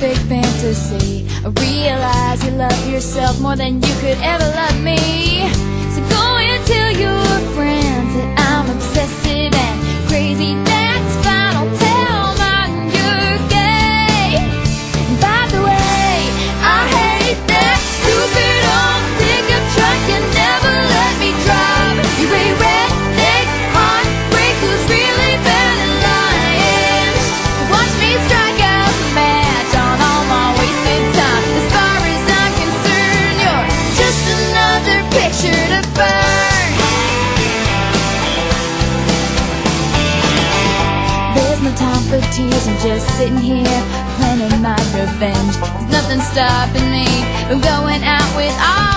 Big fantasy. I realize you love yourself more than you could ever love me. stopping me from going out with all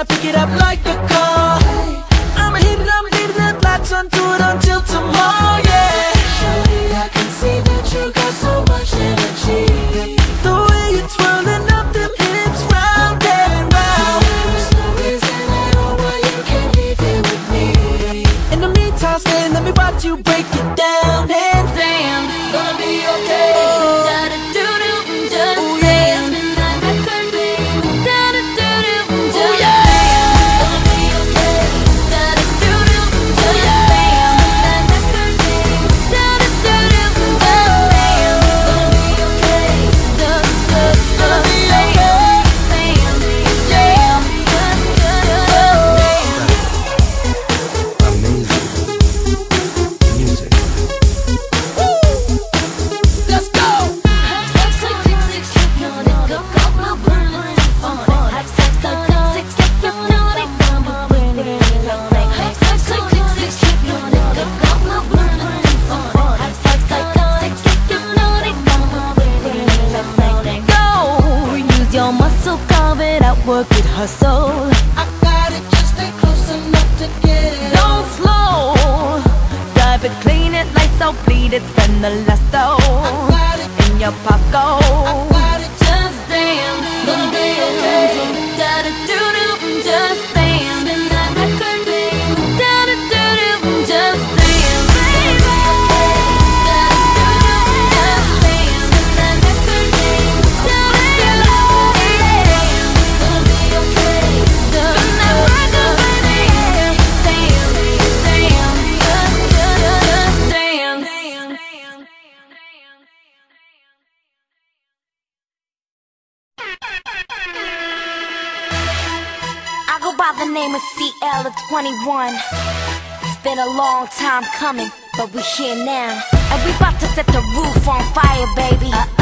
gotta pick it up like a car. I'ma hit it, I'ma hit it, lights on, do it until tomorrow, yeah. her soul name is CL of 2NE1. It's been a long time coming, but we here now. And we about to set the roof on fire, baby. Uh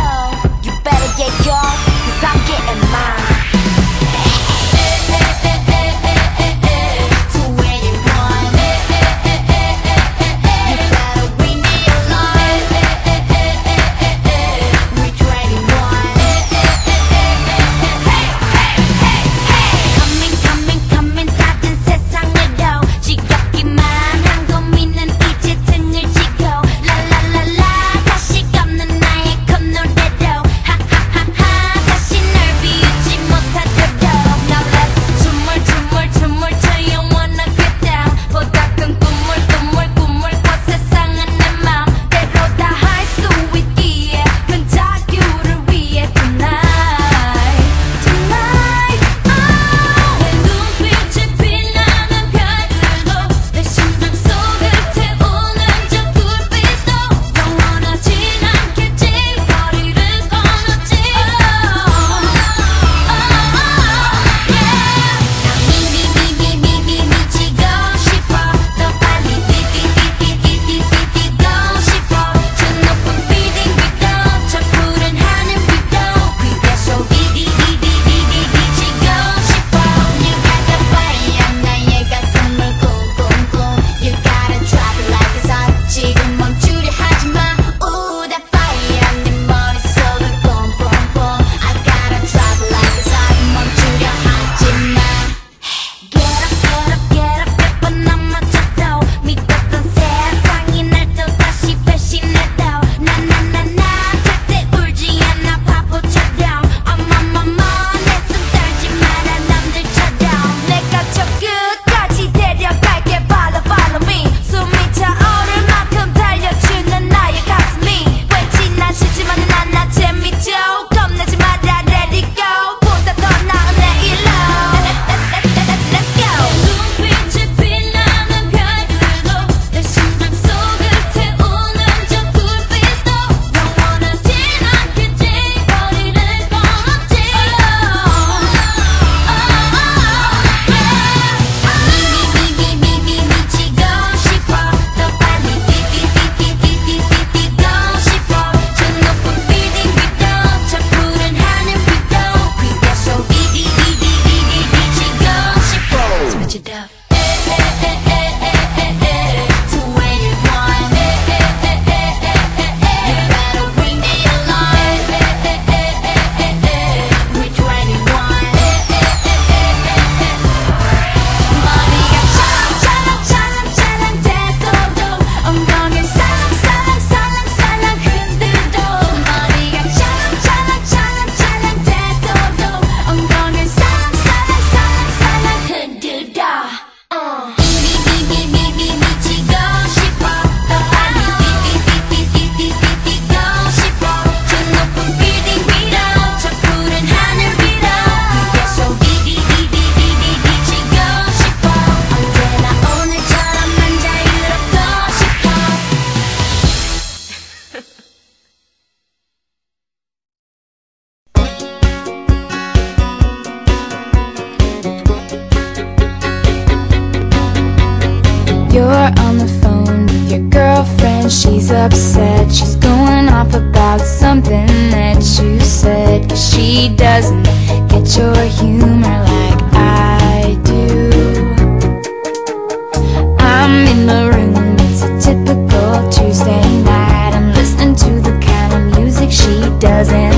You're on the phone. With your girlfriend She's upset, she's going off about something that you said. Cause she doesn't get your humor like I do. I'm in the room, it's a typical Tuesday night. I'm listening to the kind of music she doesn't